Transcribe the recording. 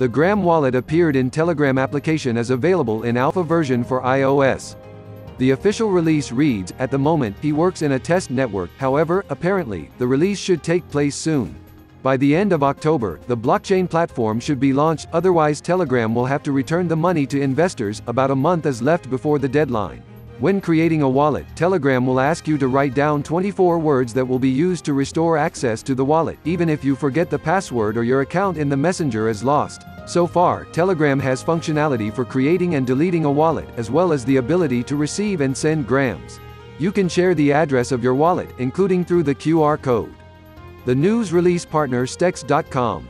The Gram wallet appeared in Telegram application as available in alpha version for iOS. The official release reads, at the moment, he works in a test network, however, apparently, the release should take place soon. By the end of October, the blockchain platform should be launched, otherwise Telegram will have to return the money to investors, about a month is left before the deadline. When creating a wallet, Telegram will ask you to write down 24 words that will be used to restore access to the wallet, even if you forget the password or your account in the messenger is lost. So far, Telegram has functionality for creating and deleting a wallet, as well as the ability to receive and send grams. You can share the address of your wallet, including through the QR code. The news release partner Stex.com